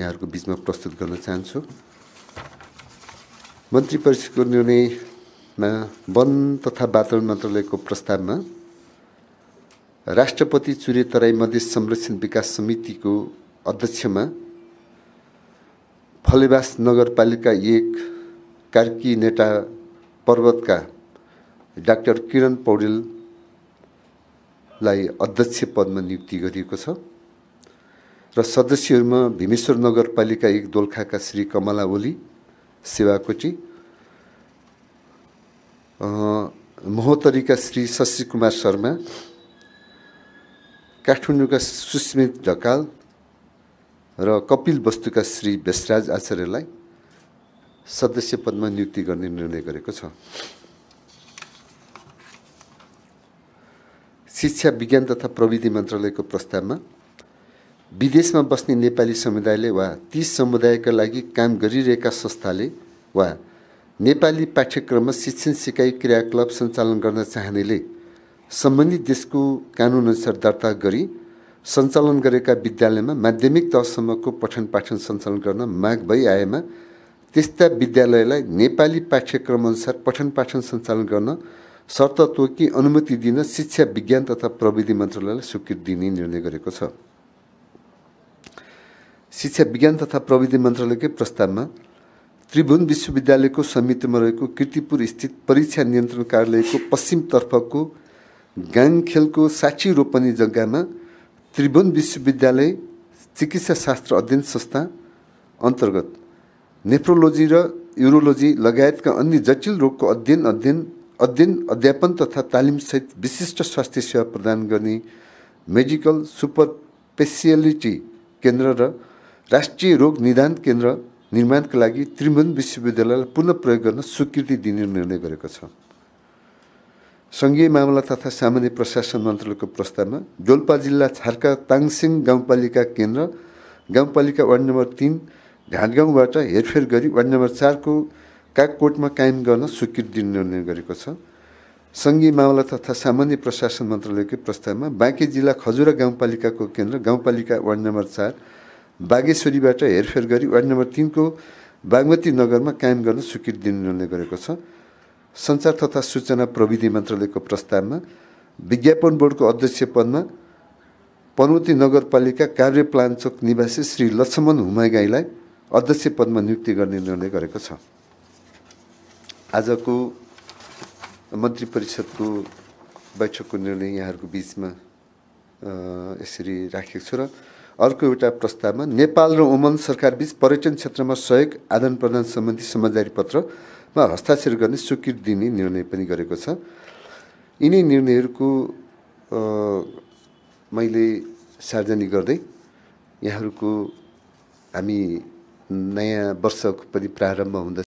यहाँहरूको बिचमा प्रस्तुत गर्न चाहन्छु। मन्त्री परिषदको निर्णयमा वन तथा वातावरण मन्त्रालयको प्रस्तावमा राष्ट्रपति चुरे तराई मधेस संरक्षण विकास समितिको अध्यक्षमा फलेवास नगरपालिका एक कार्की नेटा पर्वतका डाक्टर किरण पौडेललाई अध्यक्ष पदमा नियुक्ति गरिएको छ। र सदस्यहरूमा भीमेश्वर नगरपालिका एक दोलखाका श्री कमला ओली सेवाकोटी महोत्तरीका श्री शशि कुमार शर्मा काठमाडौँका सुस्मित ढकाल र कपिल वस्तुका श्री भेषराज आचार्यलाई सदस्य पदमा नियुक्ति गर्ने निर्णय गरेको छ। शिक्षा विज्ञान तथा प्रविधि मन्त्रालयको प्रस्तावमा विदेशमा बस्ने नेपाली समुदायले वा ती समुदायका लागि काम गरिरहेका संस्थाले वा नेपाली पाठ्यक्रममा शिक्षण सिकाइ क्रियाकलाप सञ्चालन गर्न चाहनेले सम्बन्धित देशको कानुनअनुसार दर्ता गरी सञ्चालन गरेका विद्यालयमा माध्यमिक तहसम्मको पठन पाठन सञ्चालन गर्न माग भइआएमा त्यस्ता विद्यालयलाई नेपाली पाठ्यक्रमअनुसार पठन पाठन सञ्चालन गर्न शर्त अनुमति दिन शिक्षा विज्ञान तथा प्रविधि मन्त्रालयलाई स्वीकृति दिने निर्णय गरेको छ। शिक्षा विज्ञान तथा प्रविधि मन्त्रालयकै प्रस्तावमा त्रिभुवन विश्वविद्यालयको समितिमा रहेको किर्तिपुर स्थित परीक्षा नियन्त्रण कार्यालयको पश्चिमतर्फको गाङखेलको साक्षी रोपनी जग्गामा त्रिभुवन विश्वविद्यालय चिकित्सा शास्त्र अध्ययन संस्था अन्तर्गत नेफ्रोलोजी र युरोलोजी लगायतका अन्य जटिल रोगको अध्ययन अध्ययन अध्ययन अध्यापन तथा तालिमसहित विशिष्ट स्वास्थ्य सेवा प्रदान गर्ने मेडिकल सुपर स्पेसियालिटी केन्द्र र राष्ट्रिय रोग निदान केन्द्र निर्माणका लागि त्रिभुवन विश्वविद्यालयलाई पुनः प्रयोग गर्न स्वीकृति दिने निर्णय गरेको छ। सङ्घीय मामला तथा सामान्य प्रशासन मन्त्रालयको प्रस्तावमा डोल्पा जिल्ला छार्का ताङसिङ गाउँपालिका केन्द्र गाउँपालिका वार्ड नम्बर तिन घाटगाउँबाट हेरफेर गरी वार्ड नम्बर चारको कागकोटमा कायम गर्न स्वीकृति दिने निर्णय गरेको छ। सङ्घीय मामला तथा सामान्य प्रशासन मन्त्रालयकै प्रस्तावमा बाँकी जिल्ला खजुरा गाउँपालिकाको केन्द्र गाउँपालिका वार्ड नम्बर चार बागेश्वरीबाट हेरफेर गरी वार्ड नम्बर तिनको बागमती नगरमा कायम गर्न स्वीकृति दिने निर्णय गरेको छ। सञ्चार तथा सूचना प्रविधि मन्त्रालयको प्रस्तावमा विज्ञापन बोर्डको अध्यक्ष पदमा पनौती नगरपालिका कार्य प्लान्चोक निवासी श्री लक्ष्मण हुमागाईलाई अध्यक्ष पदमा नियुक्ति गर्ने निर्णय गरेको छ। आजको मन्त्री परिषदको बैठकको निर्णय यहाँहरूको बिचमा यसरी राखेको छु र अर्को एउटा प्रस्तावमा नेपाल र ओमन सरकारबीच पर्यटन क्षेत्रमा सहयोग आदान प्रदान सम्बन्धी समझदारी पत्रमा हस्ताक्षर गर्ने स्वीकृति दिने निर्णय पनि गरेको छ। यिनै निर्णयहरूको मैले सार्वजनिक गर्दै यहाँहरूको हामी नयाँ वर्षको पनि प्रारम्भ हुँदा